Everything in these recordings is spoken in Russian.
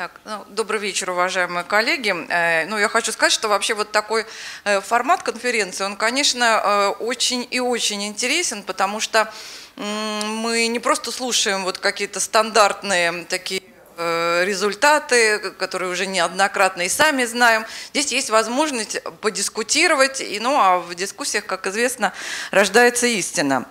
Так, ну, добрый вечер, уважаемые коллеги. Э, ну, я хочу сказать, что вообще вот такой э, формат конференции, он, конечно, э, очень и очень интересен, потому что мы не просто слушаем вот какие-то стандартные такие результаты, которые уже неоднократно и сами знаем. Здесь есть возможность подискутировать, и, ну а в дискуссиях, как известно, рождается истина.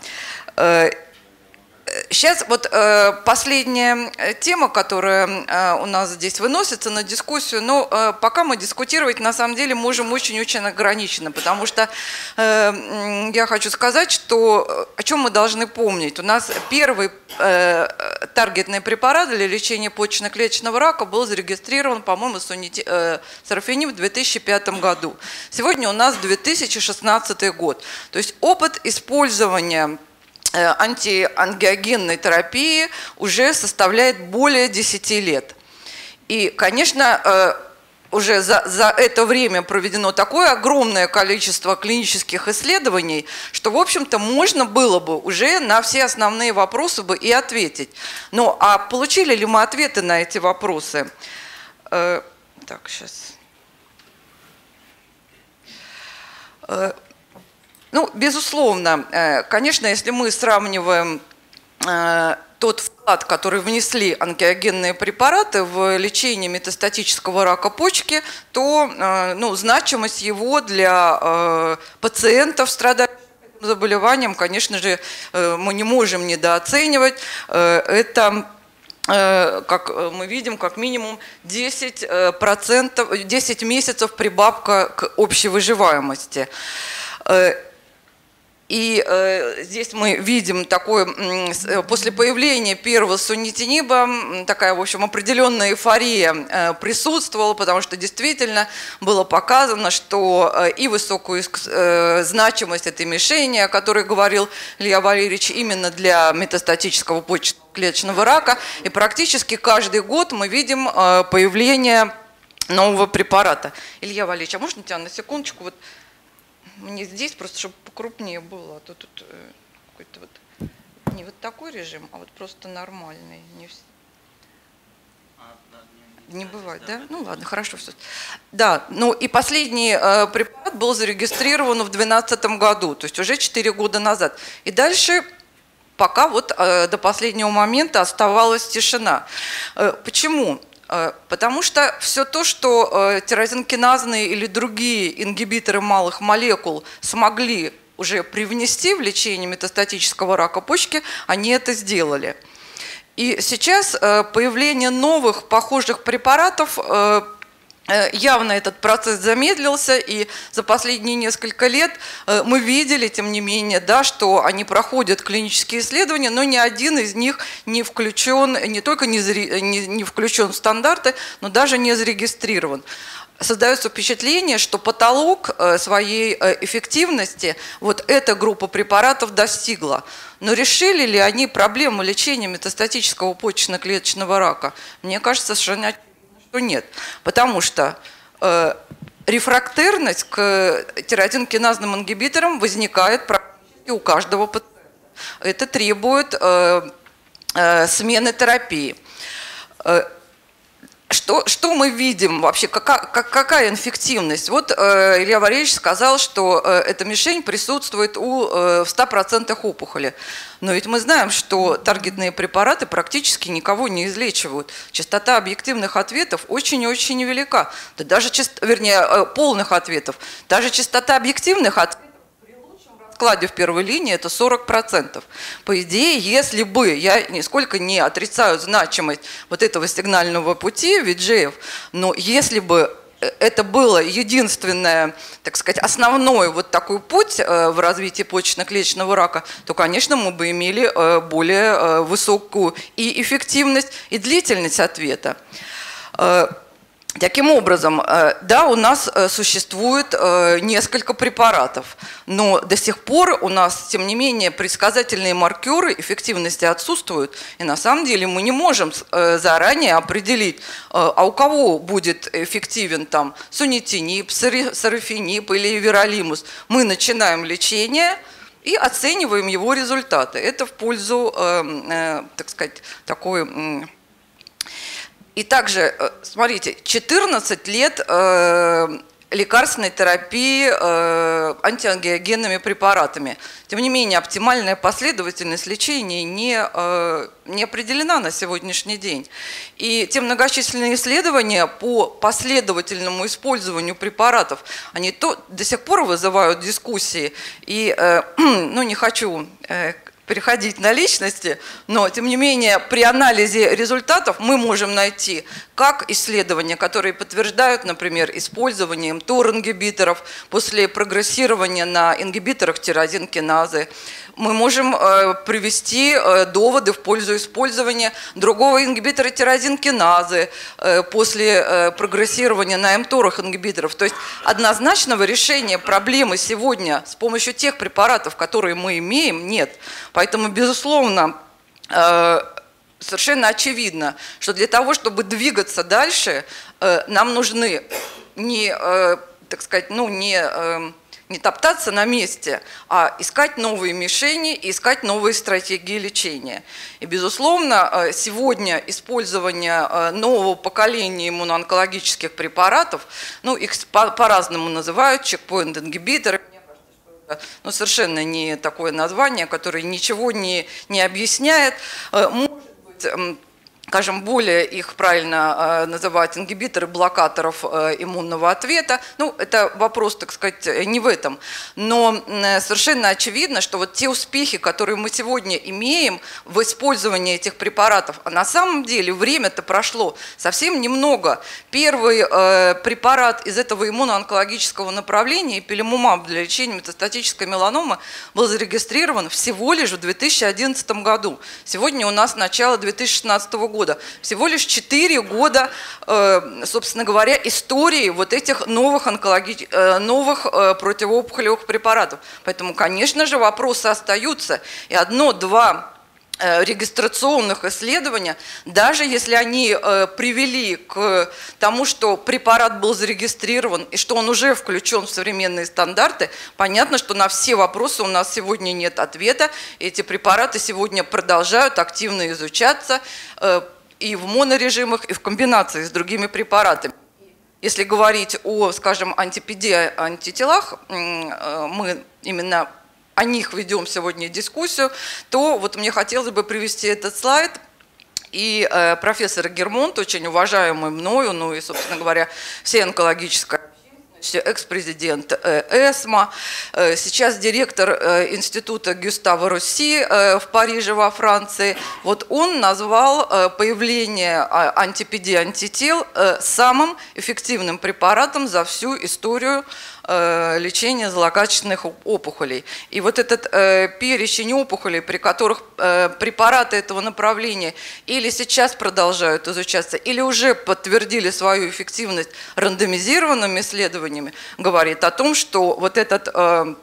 Сейчас вот э, последняя э, тема, которая э, у нас здесь выносится на дискуссию, но э, пока мы дискутировать на самом деле можем очень-очень ограниченно, потому что э, я хочу сказать, что э, о чем мы должны помнить. У нас первый э, таргетный препарат для лечения почечно-клеточного рака был зарегистрирован, по-моему, э, сарафиним в 2005 году. Сегодня у нас 2016 год. То есть опыт использования антиангиогенной терапии уже составляет более 10 лет. И, конечно, э, уже за, за это время проведено такое огромное количество клинических исследований, что, в общем-то, можно было бы уже на все основные вопросы бы и ответить. Ну, а получили ли мы ответы на эти вопросы? Э, так, сейчас. Ну, безусловно, э, конечно, если мы сравниваем э, тот вклад, который внесли онкогенные препараты в лечение метастатического рака почки, то э, ну, значимость его для пациентов, страдающих заболеванием, конечно же, мы не можем недооценивать. Это как мы видим, как минимум 10%, 10 месяцев прибавка к общей выживаемости. И э, здесь мы видим такое, э, после появления первого суннитиниба, такая, в общем, определенная эйфория э, присутствовала, потому что действительно было показано, что э, и высокую э, значимость этой мишени, о которой говорил Илья Валерьевич, именно для метастатического почечно-клеточного рака, и практически каждый год мы видим э, появление нового препарата. Илья Валерьевич, а можно тебя на секундочку вот мне здесь просто, чтобы покрупнее было, а то тут э, какой-то вот не вот такой режим, а вот просто нормальный. Не, не бывает, да? Ну ладно, хорошо все. Да, ну и последний э, препарат был зарегистрирован в 2012 году, то есть уже 4 года назад. И дальше пока вот э, до последнего момента оставалась тишина. Э, почему? Э, потому что все то, что э, тирозинкиназные или другие ингибиторы малых молекул смогли уже привнести в лечение метастатического рака почки, они это сделали. И сейчас э, появление новых похожих препаратов явно этот процесс замедлился, и за последние несколько лет э, мы видели, тем не менее, да, что они проходят клинические исследования, но ни один из них не включен, не только не, не, не включен в стандарты, но даже не зарегистрирован. Создается впечатление, что потолок э, своей эффективности вот эта группа препаратов достигла. Но решили ли они проблему лечения метастатического почечно-клеточного рака? Мне кажется, совершенно что нет. Потому что э, рефрактерность к тиреотинкиназным ингибиторам возникает практически у каждого пациента. Это требует э, э, смены терапии. Что, что мы видим вообще, какая, какая инфективность? Вот э, Илья Валерьевич сказал, что э, эта мишень присутствует у, э, в 100% опухоли. Но ведь мы знаем, что таргетные препараты практически никого не излечивают. Частота объективных ответов очень-очень невелика. Да даже, вернее, э, полных ответов. Даже частота объективных ответов складе в первой линии это 40%. По идее, если бы, я нисколько не отрицаю значимость вот этого сигнального пути VGF, но если бы это было единственное, так сказать, основной вот такой путь э, в развитии почечно-клеточного рака, то, конечно, мы бы имели э, более э, высокую и эффективность, и длительность ответа. Таким образом, э, да, у нас э, существует э, несколько препаратов, но до сих пор у нас, тем не менее, предсказательные маркеры эффективности отсутствуют. И на самом деле мы не можем заранее определить, а у кого будет эффективен там сунитинип, сарафинип или веролимус. Мы начинаем лечение, и оцениваем его результаты. Это в пользу, так сказать, такой И также, смотрите, 14 лет лекарственной терапии э, антиангиогенными препаратами. Тем не менее, оптимальная последовательность лечения не, э, не определена на сегодняшний день. И те многочисленные исследования по последовательному использованию препаратов, они то, до сих пор вызывают дискуссии. И э, ну, не хочу э, переходить на личности, но тем не менее при анализе результатов мы можем найти как исследования, которые подтверждают, например, использование МТОР-ингибиторов после прогрессирования на ингибиторах тирозинкиназы, мы можем э, привести э, доводы в пользу использования другого ингибитора тирозинкиназы э, после прогрессирования на МТОРах ингибиторов. То есть однозначного решения проблемы сегодня с помощью тех препаратов, которые мы имеем, нет. Поэтому, безусловно, совершенно очевидно, что для того, чтобы двигаться дальше, нам нужны не, так сказать, ну, не не топтаться на месте, а искать новые мишени и искать новые стратегии лечения. И, безусловно, э, сегодня использование э, нового поколения иммуноонкологических препаратов, ну, их по-разному называют, чекпоинт-ингибиторы, ну, совершенно не такое название, которое ничего не, не объясняет. Э, может быть, скажем, более их правильно э, называть ингибиторы блокаторов э, иммунного ответа. Ну, это вопрос, так сказать, не в этом. Но совершенно очевидно, что вот те успехи, которые мы сегодня имеем в использовании этих препаратов, а на самом деле время-то прошло совсем немного. Первый э, препарат из этого иммуноонкологического направления, пилимумаб для лечения метастатической меланомы, был зарегистрирован всего лишь в 2011 году. Сегодня у нас начало 2016 года года. Всего лишь 4 года, э, собственно говоря, истории вот этих новых, онкологи... Э, новых э, противоопухолевых препаратов. Поэтому, конечно же, вопросы остаются. И одно-два регистрационных исследования, даже если они привели к тому, что препарат был зарегистрирован и что он уже включен в современные стандарты, понятно, что на все вопросы у нас сегодня нет ответа. Эти препараты сегодня продолжают активно изучаться, Э, и в монорежимах, и в комбинации с другими препаратами. Если говорить о, скажем, антипеде, антителах, э, мы именно о них ведем сегодня дискуссию, то вот мне хотелось бы привести этот слайд. И э, профессор Гермонт, очень уважаемый мною, ну и, собственно говоря, все онкологическая экс-президент э, ЭСМА, э, сейчас директор э, института Гюстава Руси в Париже во Франции. Вот он назвал появление а, антипедии антител самым эффективным препаратом за всю историю лечения злокачественных опухолей. И вот этот э, перечень опухолей, при которых э, препараты этого направления или сейчас продолжают изучаться, или уже подтвердили свою эффективность рандомизированными исследованиями, говорит о том, что вот этот э,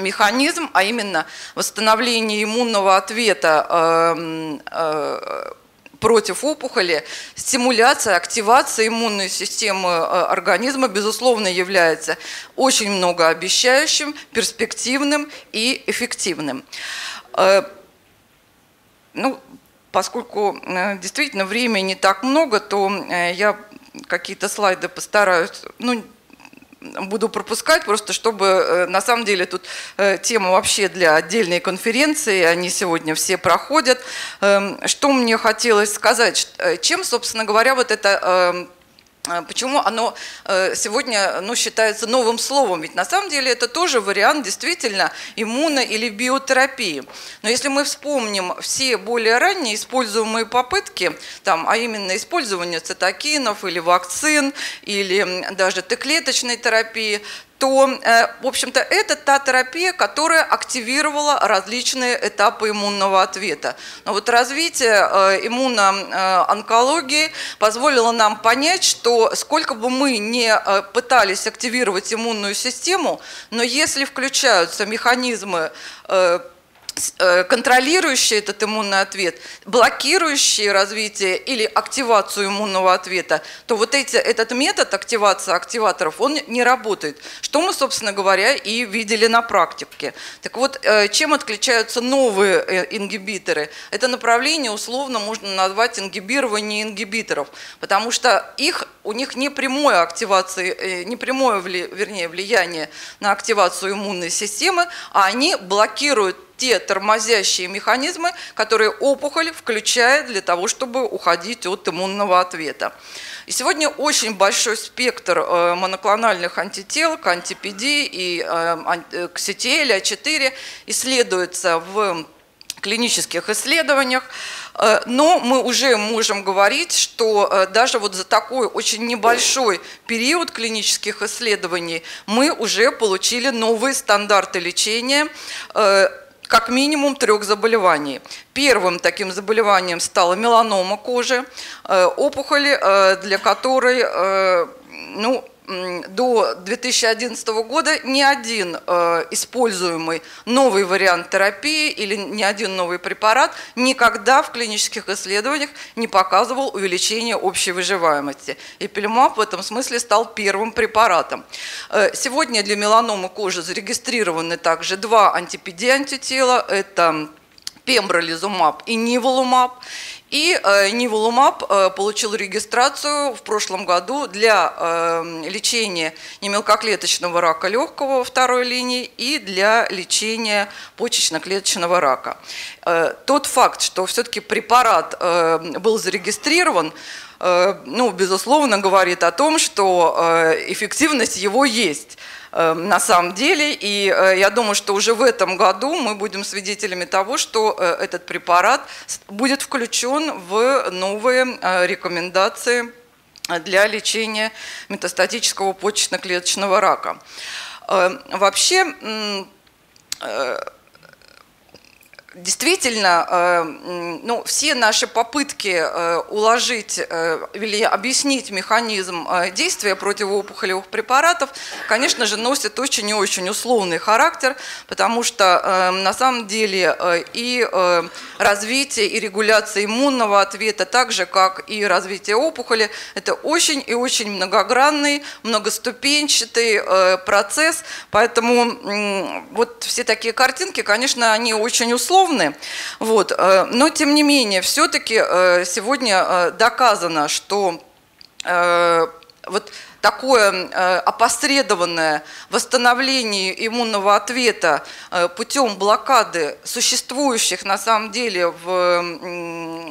механизм, а именно восстановление иммунного ответа э, э, против опухоли, стимуляция, активация иммунной системы э, организма, безусловно, является очень многообещающим, перспективным и эффективным. Э, ну, поскольку э, действительно времени не так много, то я какие-то слайды постараюсь, ну, буду пропускать, просто чтобы, э, на самом деле, тут э, тема вообще для отдельной конференции, они сегодня все проходят. Эм, что мне хотелось сказать, э, чем, собственно говоря, вот это эм, почему оно э, сегодня ну, считается новым словом? Ведь на самом деле это тоже вариант действительно иммуно- или биотерапии. Но если мы вспомним все более ранние используемые попытки, там, а именно использование цитокинов или вакцин, или даже Т-клеточной терапии, то, э, в общем-то, это та терапия, которая активировала различные этапы иммунного ответа. Но вот развитие э, иммуноонкологии позволило нам понять, что сколько бы мы э, пытались активировать иммунную систему, но если включаются механизмы Э, контролирующий этот иммунный ответ, блокирующий развитие или активацию иммунного ответа, то вот эти, этот метод активации активаторов, он не работает. Что мы, собственно говоря, и видели на практике. Так вот, э, чем отличаются новые э, ингибиторы? Это направление условно можно назвать ингибирование ингибиторов, потому что их, у них не прямое активации, не прямое, вернее, влияние на активацию иммунной системы, а они блокируют те тормозящие механизмы, которые опухоль включает для того, чтобы уходить от иммунного ответа. И сегодня очень большой спектр э, моноклональных антител к антипедии и э, э, к CTL, А4 исследуется в клинических исследованиях, но мы уже можем говорить, что даже вот за такой очень небольшой период клинических исследований мы уже получили новые стандарты лечения как минимум трех заболеваний. Первым таким заболеванием стала меланома кожи, э, опухоль, э, для которой э, ну, до 2011 года ни один э, используемый новый вариант терапии или ни один новый препарат никогда в клинических исследованиях не показывал увеличение общей выживаемости. И в этом смысле стал первым препаратом. Э, сегодня для меланомы кожи зарегистрированы также два антипеди-антитела. Это пембролизумаб и ниволумаб. И э, Ниволумаб э, получил регистрацию в прошлом году для э, лечения немелкоклеточного рака легкого второй линии и для лечения почечно-клеточного рака. Тот факт, что все-таки препарат был зарегистрирован, ну, безусловно, говорит о том, что эффективность его есть. Эм, на самом деле. И э, я думаю, что уже в этом году мы будем свидетелями того, что э, этот препарат будет включен в новые э, рекомендации для лечения метастатического почечно-клеточного рака. Эм, вообще, действительно, э, ну, все наши попытки э, уложить э, или объяснить механизм действия противоопухолевых препаратов, конечно же, носят очень и очень условный характер, потому что на самом деле и развитие и регуляция иммунного ответа, так же как и развитие опухоли, это очень и очень многогранный, многоступенчатый процесс, поэтому вот все такие картинки, конечно, они очень условны, безусловны. Вот. Э, но, тем не менее, все-таки э, сегодня э, доказано, что вот такое опосредованное восстановление иммунного ответа путем блокады существующих на самом деле в,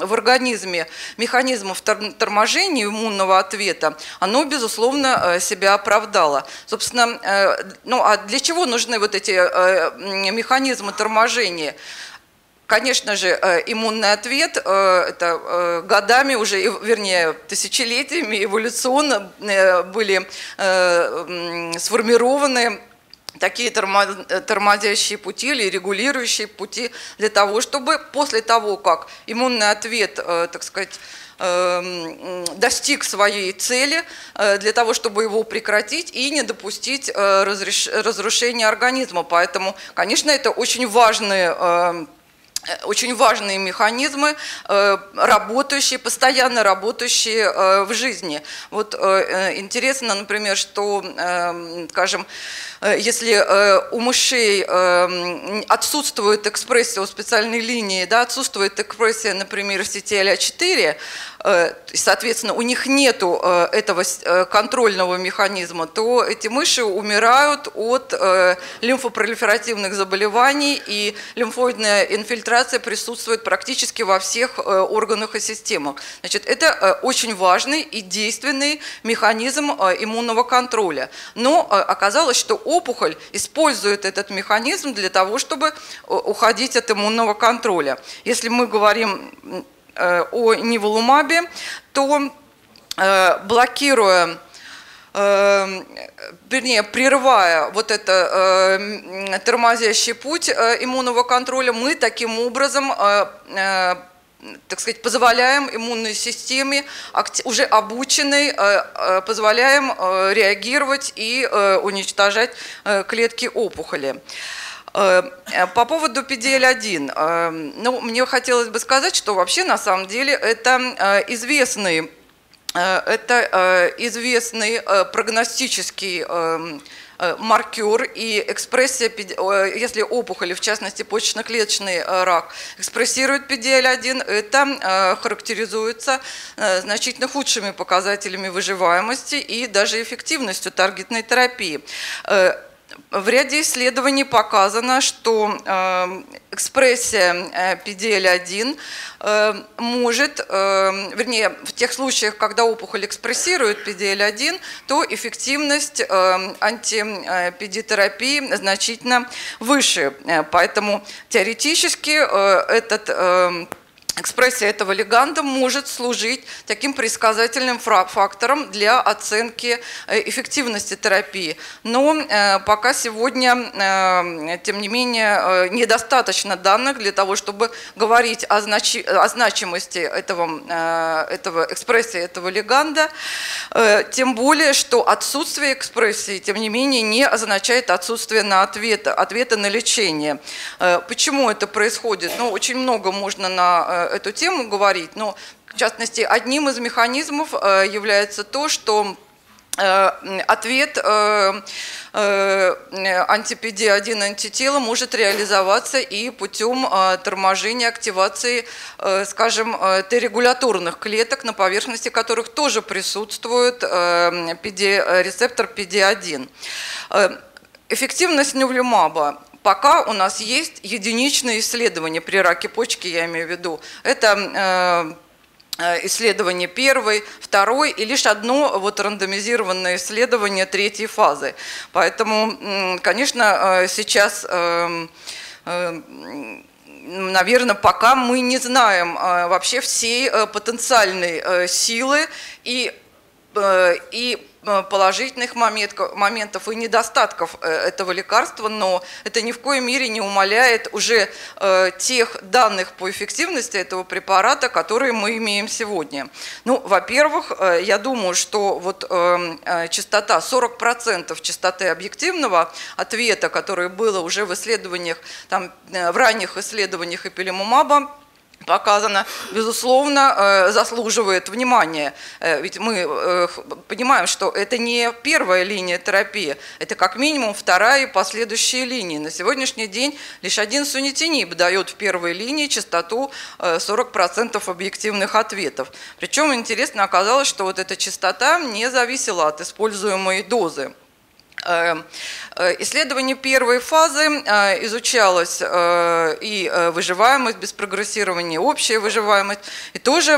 в организме механизмов торможения иммунного ответа, оно, безусловно, себя оправдало. Собственно, ну а для чего нужны вот эти механизмы торможения? Конечно же, э, иммунный ответ э, – это э, годами уже, вернее, тысячелетиями эволюционно были сформированы такие тормозящие пути или регулирующие пути для того, чтобы после того, как иммунный ответ, так сказать, достиг своей цели для того, чтобы его прекратить и не допустить разрушения организма. Поэтому, конечно, это очень важные Э, очень важные механизмы, э, работающие, постоянно работающие э, в жизни. Вот интересно, например, что, скажем, если у мышей отсутствует экспрессия у специальной линии, да, отсутствует экспрессия, например, CTLA4, Э, соответственно, у них нет э, этого э, контрольного механизма, то эти мыши умирают от лимфопролиферативных заболеваний, и лимфоидная инфильтрация присутствует практически во всех органах и системах. Значит, это очень важный и действенный механизм иммунного контроля. Но оказалось, что опухоль использует этот механизм для того, чтобы уходить от иммунного контроля. Если мы говорим Э, о ниволумабе, то э, блокируя э, вернее, прерывая вот это тормозящий путь иммунного контроля, мы таким образом так сказать, позволяем иммунной системе, уже обученной, позволяем реагировать и уничтожать клетки опухоли. По поводу PDL-1, ну, мне хотелось бы сказать, что вообще на самом деле это известный это известный прогностический Э, маркер и экспрессия, если опухоли, в частности почечно-клеточный э, рак, экспрессирует PDL-1, это э, характеризуется значительно худшими показателями выживаемости и даже эффективностью таргетной терапии. В ряде исследований показано, что э, экспрессия э, PDL-1 э, может, вернее, в тех случаях, когда опухоль экспрессирует PDL-1, то эффективность антипедитерапии значительно выше. Поэтому теоретически этот Экспрессия этого леганда может служить таким предсказательным фактором для оценки э, эффективности терапии. Но э, пока сегодня, э, тем не менее, недостаточно данных для того, чтобы говорить о, значи о значимости этого, этого экспрессии этого леганда. Тем более, что отсутствие экспрессии, тем не менее, не означает отсутствие на ответа, ответа на лечение. Почему это происходит? Ну, очень много можно на эту тему говорить, но в частности одним из механизмов э, является то, что э, ответ э, антипеди-1 антитела может реализоваться и путем торможения активации, скажем, Т-регуляторных клеток, на поверхности которых тоже присутствует рецептор PD-1. Эффективность нювлюмаба пока у нас есть единичные исследования при раке почки, я имею в виду. Это э, э, исследование первой, второй и лишь одно вот рандомизированное исследование третьей фазы. Поэтому, конечно, э, сейчас наверное, пока мы не знаем вообще всей потенциальной силы и, и положительных моментов и недостатков э, этого лекарства, но это ни в коей мере не умаляет уже э, тех данных по эффективности этого препарата, которые мы имеем сегодня. Ну, во-первых, я думаю, что вот частота, 40% частоты объективного ответа, которое было уже в исследованиях, там, в ранних исследованиях эпилимумаба, показано, безусловно, э, заслуживает внимания. Э, ведь мы э, понимаем, что это не первая линия терапии, это как минимум вторая и последующие линии. На сегодняшний день лишь один сунитинип дает в первой линии частоту 40% объективных ответов. Причем интересно оказалось, что вот эта частота не зависела от используемой дозы. Эм, э, исследование первой фазы э, изучалось э, и выживаемость без прогрессирования, общая выживаемость, и тоже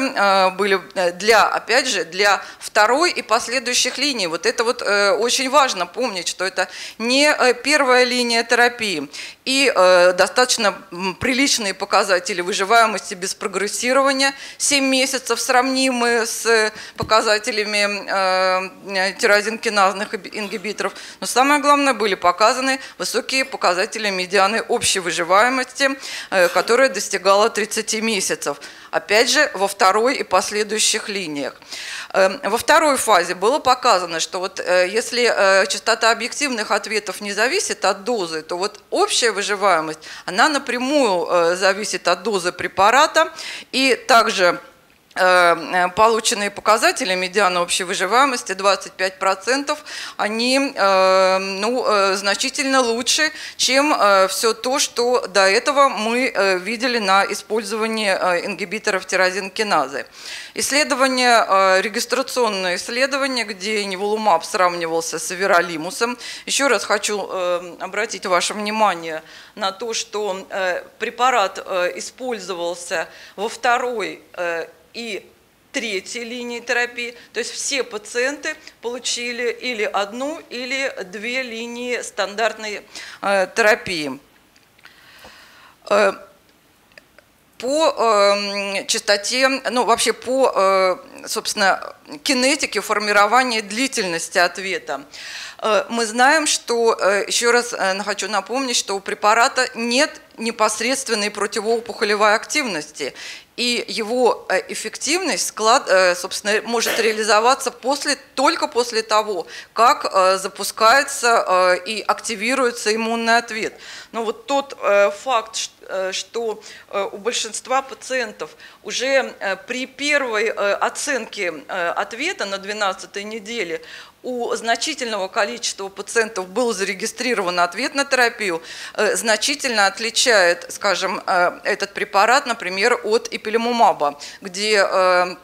были для, опять же, для второй и последующих линий. Вот это вот очень важно помнить, что это не первая линия терапии и достаточно приличные показатели выживаемости без прогрессирования, 7 месяцев сравнимые с показателями тирозинкиназных ингибиторов, но самое главное, были показаны высокие показатели медианы общей выживаемости, э, которая достигала 30 месяцев. Опять же, во второй и последующих линиях. Эм, во второй фазе было показано, что вот э, если э, частота объективных ответов не зависит от дозы, то вот общая выживаемость, она напрямую зависит от дозы препарата и также Э, э, полученные показатели медиана общей выживаемости 25%, они э, ну, значительно лучше, чем все то, что до этого мы видели на использовании ингибиторов тирозинкиназы. Исследование, регистрационное исследование, где неволумаб сравнивался с веролимусом. Еще раз хочу обратить ваше внимание на то, что препарат использовался во второй и третьей линии терапии. То есть все пациенты получили или одну, или две линии стандартной э, терапии. Э, по э, частоте, ну вообще по э, собственно, кинетики формирования длительности ответа. Мы знаем, что, еще раз хочу напомнить, что у препарата нет непосредственной противоопухолевой активности и его э, эффективность, склад, э, собственно, может реализоваться после, только после того, как э, запускается и активируется иммунный ответ. Но вот тот факт, что у большинства пациентов уже при первой оценке ответа на 12 неделе у значительного количества пациентов был зарегистрирован ответ на терапию, э, значительно отличает, скажем, э, этот препарат, например, от эпилемумаба, где э, Э,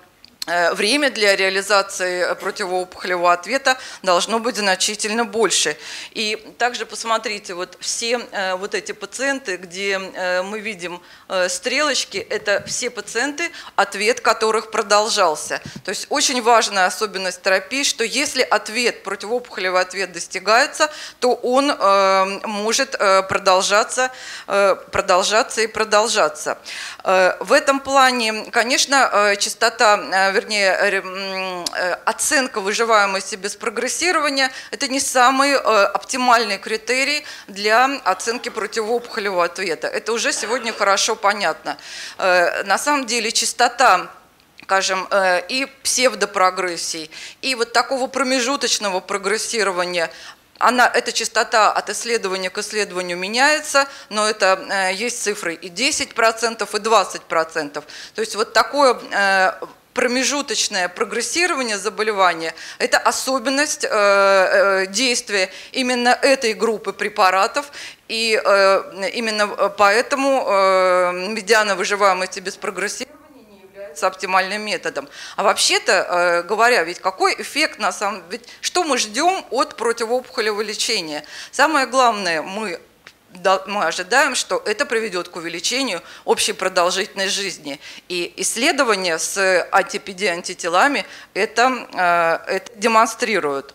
время для реализации противоопухолевого ответа должно быть значительно больше. И также посмотрите, вот все э, вот эти пациенты, где э, мы видим стрелочки, это все пациенты, ответ которых продолжался. То есть очень важная особенность терапии, что если ответ, противоопухолевый ответ достигается, то он может продолжаться, продолжаться и продолжаться. В этом плане, конечно, частота вернее, э, оценка выживаемости без прогрессирования – это не самый э, оптимальный критерий для оценки противоопухолевого ответа. Это уже сегодня хорошо понятно. Э, на самом деле частота скажем, и псевдопрогрессий, и вот такого промежуточного прогрессирования она, эта частота от исследования к исследованию меняется, но это есть цифры и 10%, и 20%. То есть вот такое промежуточное прогрессирование заболевания – это особенность э, э, действия именно этой группы препаратов, и э, именно поэтому медиана выживаемости без прогрессирования является оптимальным методом. А вообще-то говоря, ведь какой эффект на самом ведь что мы ждем от противоопухолевого лечения? Самое главное, мы мы ожидаем, что это приведет к увеличению общей продолжительности жизни. И исследования с антипеди-антителами это, э, это демонстрируют.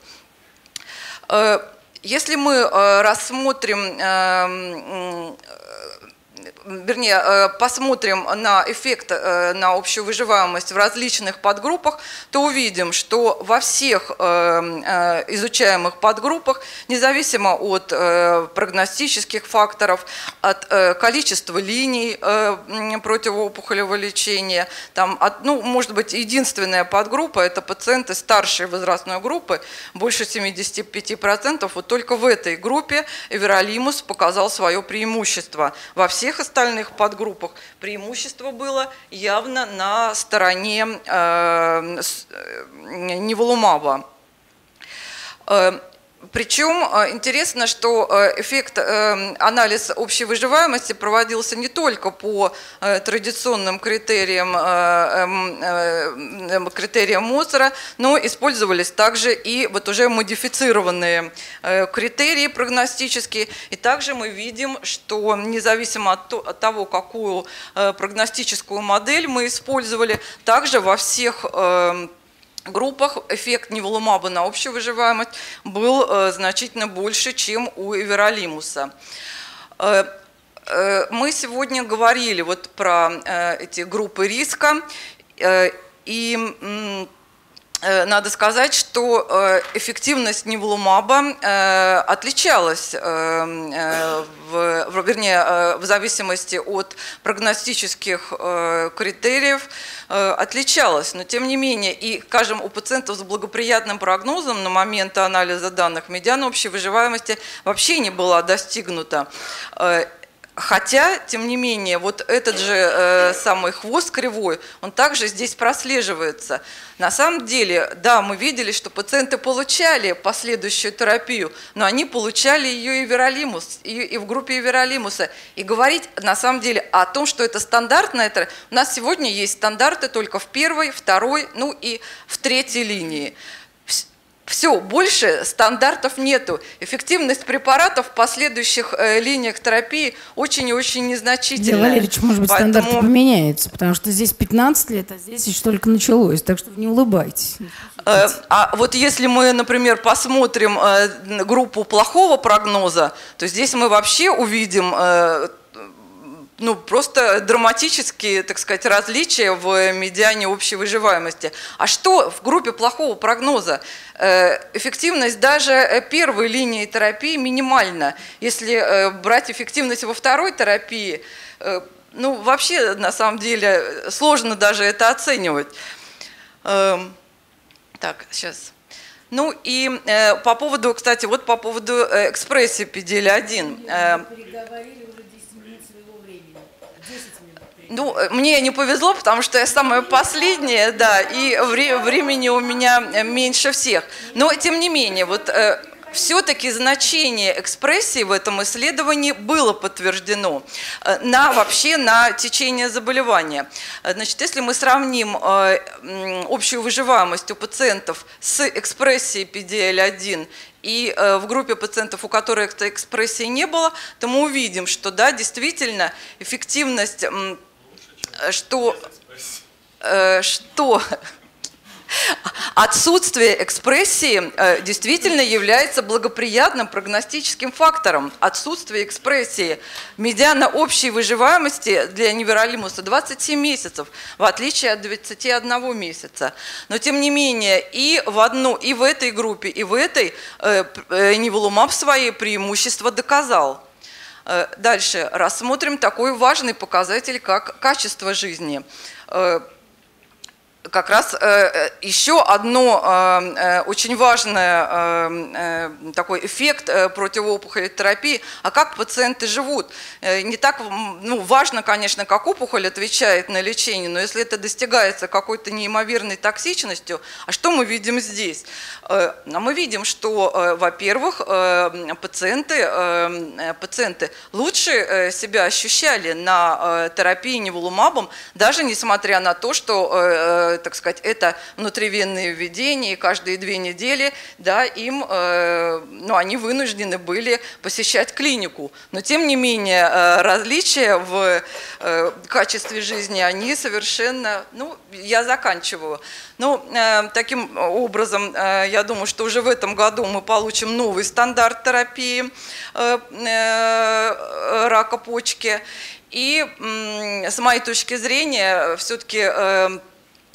Э, если мы э, рассмотрим вернее, э, посмотрим на эффект э, на общую выживаемость в различных подгруппах, то увидим, что во всех э, изучаемых подгруппах, независимо от прогностических факторов, от количества линий противоопухолевого лечения, там, ну, может быть, единственная подгруппа – это пациенты старшей возрастной группы, больше 75%, вот только в этой группе эверолимус показал свое преимущество. Во всех остальных остальных подгруппах преимущество было явно на стороне э, э Неволумаба. Э, причем э, интересно, что э, эффект э, анализ общей выживаемости проводился не только по традиционным критериям, эм, критериям Моцера, но использовались также и вот уже модифицированные критерии прогностические. И также мы видим, что независимо от того, какую прогностическую модель мы использовали, также во всех эм, группах эффект неволумаба на общую выживаемость был э, значительно больше, чем у эверолимуса. Э, э, мы сегодня говорили вот про эти группы риска, и надо сказать, что э, эффективность невлумаба э, отличалась, в, вернее, в зависимости от прогностических критериев, отличалась. Но тем не менее, и, скажем, у пациентов с благоприятным прогнозом на момент анализа данных медиана общей выживаемости вообще не была достигнута. Хотя, тем не менее, вот этот же э, самый хвост кривой, он также здесь прослеживается. На самом деле, да, мы видели, что пациенты получали последующую терапию, но они получали ее и, веролимус, и, и в группе веролимуса. И говорить на самом деле о том, что это стандартная терапия, у нас сегодня есть стандарты только в первой, второй, ну и в третьей линии. Все, больше стандартов нету. Эффективность препаратов в последующих э, линиях терапии очень и очень незначительная. Илья Валерьевич, может быть, Поэтому... стандарты поменяются, потому что здесь 15 лет, а здесь еще только началось, так что не улыбайтесь. Э, а вот если мы, например, посмотрим э, группу плохого прогноза, то здесь мы вообще увидим ну, просто драматические, так сказать, различия в медиане общей выживаемости. А что в группе плохого прогноза? Э, эффективность даже э, первой линии терапии минимальна. Если э, брать эффективность во второй терапии, ну, вообще, на самом деле, сложно даже это оценивать. Эм, так, сейчас. Ну и по поводу, кстати, вот по поводу экспрессии PDL-1. Ну, мне не повезло, потому что я самая последняя, да, и вре времени у меня меньше всех. Но, тем не менее, вот э, все-таки значение экспрессии в этом исследовании было подтверждено э, на, вообще на течение заболевания. Э, значит, если мы сравним э, общую выживаемость у пациентов с экспрессией PDL-1 и в группе пациентов, у которых этой экспрессии не было, то мы увидим, что да, действительно эффективность что, э, что отсутствие экспрессии э, действительно является благоприятным прогностическим фактором. Отсутствие экспрессии. Медиана общей выживаемости для неверолимуса 27 месяцев, в отличие от 21 месяца. Но тем не менее и в, одну, и в этой группе, и в этой э, Неволумаб свои преимущества доказал. Э, дальше рассмотрим такой важный показатель, как качество жизни э, как раз э, э, еще одно э, очень важное такой эффект противоопухолевой терапии, а как пациенты живут. Не так ну, важно, конечно, как опухоль отвечает на лечение, но если это достигается какой-то неимоверной токсичностью, а что мы видим здесь? А мы видим, что, во-первых, пациенты, пациенты лучше себя ощущали на терапии неволумабом, даже несмотря на то, что так сказать, это внутривенные введения, и каждые две недели, да, им, э, ну, они вынуждены были посещать клинику. Но, тем не менее, э, различия в э, качестве жизни, они совершенно, ну, я заканчиваю. Ну, таким образом, я думаю, что уже в этом году мы получим новый стандарт терапии рака почки. И с моей точки зрения, все-таки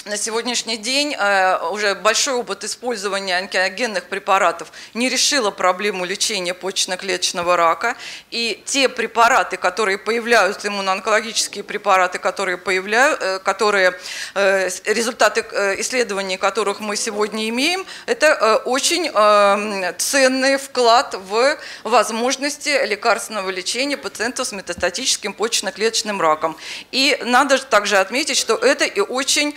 на сегодняшний день э, уже большой опыт использования онкогенных препаратов не решила проблему лечения почечно-клеточного рака. И те препараты, которые появляются, иммуноонкологические препараты, которые появляются, э, которые, э, результаты исследований которых мы сегодня имеем, это очень ценный вклад в возможности лекарственного лечения пациентов с метастатическим почечно-клеточным раком. И надо также отметить, что это и очень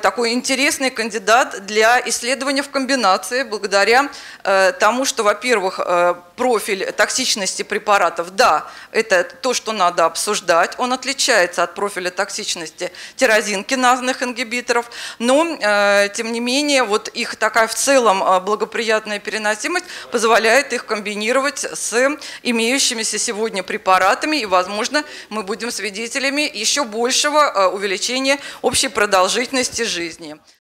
такой интересный кандидат для исследования в комбинации, благодаря э, тому, что, во-первых, э, профиль токсичности препаратов, да, это то, что надо обсуждать, он отличается от профиля токсичности тирозинкиназных ингибиторов, но, тем не менее, вот их такая в целом благоприятная переносимость позволяет их комбинировать с имеющимися сегодня препаратами, и, возможно, мы будем свидетелями еще большего увеличения общей продолжительности жизни.